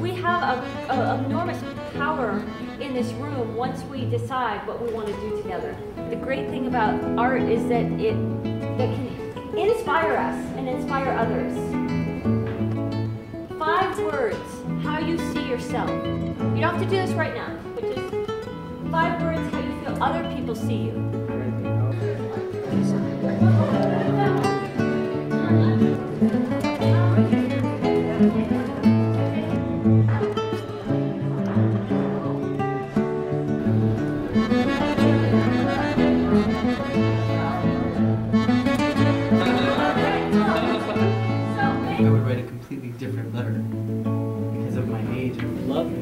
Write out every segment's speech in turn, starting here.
We have a, a enormous power in this room once we decide what we want to do together. The great thing about art is that it that can inspire us and inspire others. Five words, how you see yourself. You don't have to do this right now, but just five words, how you feel other people see you.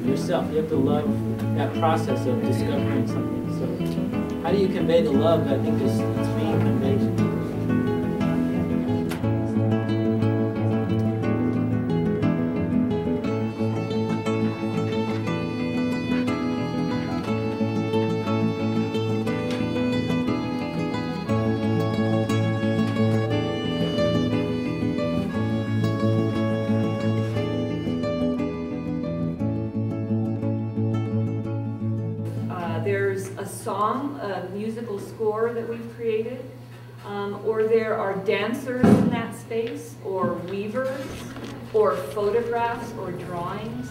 Yourself. You have to love that process of discovering something. So, how do you convey the love? I think is a song, a musical score that we've created, um, or there are dancers in that space, or weavers, or photographs, or drawings.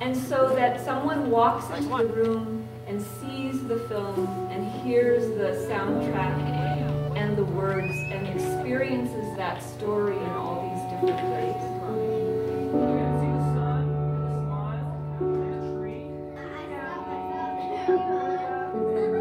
And so that someone walks into the room and sees the film and hears the soundtrack and the words and experiences that story in all these different ways. You're gonna see the